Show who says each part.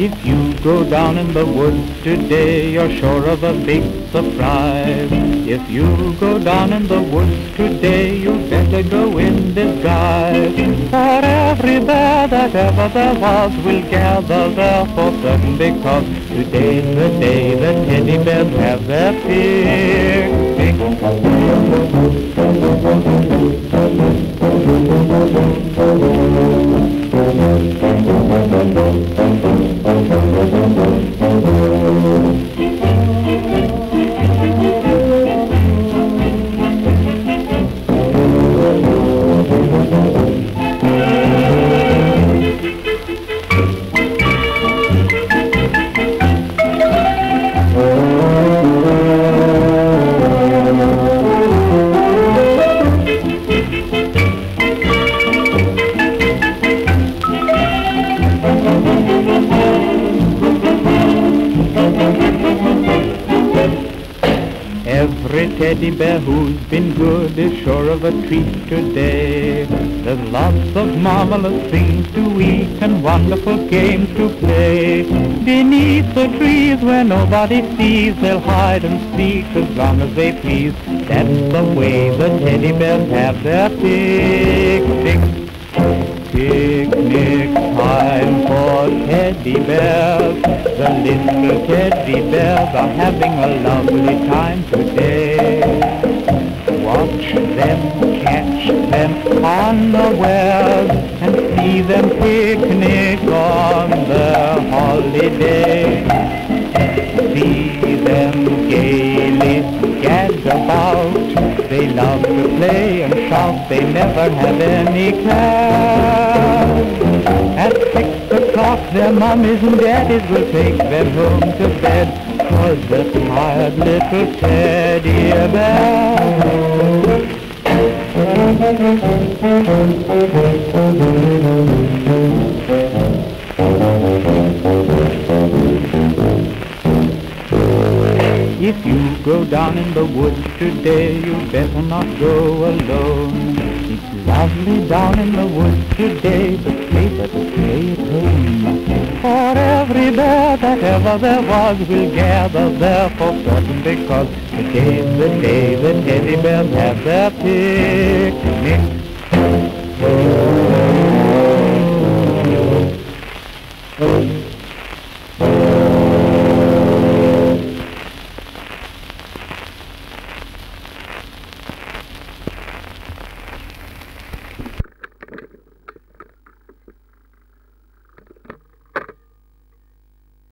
Speaker 1: If you go down in the woods today, you're sure of a big surprise. If you go down in the woods today, you better go in disguise. For every bear that ever there was will gather there for certain because today's the day that teddy bears have their fear. Every teddy bear who's been good is sure of a treat today. There's lots of marvelous things to eat and wonderful games to play. Beneath the trees where nobody sees, they'll hide and seek as long as they please. That's the way the teddy bears have their picnic. Picnic time teddy bears. The little teddy bears are having a lovely time today. Watch them, catch them unawares, and see them picnic on their holiday. See them gaily gad about. They love to play and shout, they never have any care. At six o'clock their mummies and daddies will take them home to bed, cause the tired little teddy bear If you go down in the woods today, you better not go alone. Lovely down in the woods today, stay, but stay at home. For every bear that ever there was will gather there for certain because today's the day the teddy bears have their picnic.